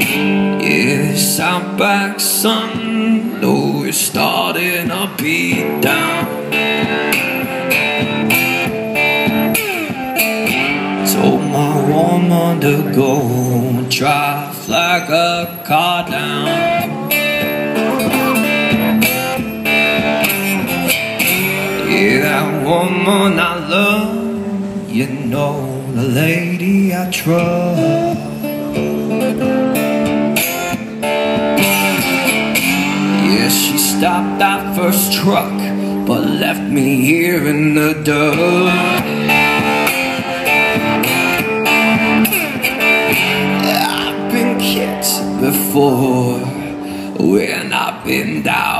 Yes, I'm back, son. No, it's starting to beat down. Told my woman to go drive like a car down. Yeah, that woman I love, you know, the lady I trust. Stopped that first truck, but left me here in the dirt. I've been kicked before when I've been down.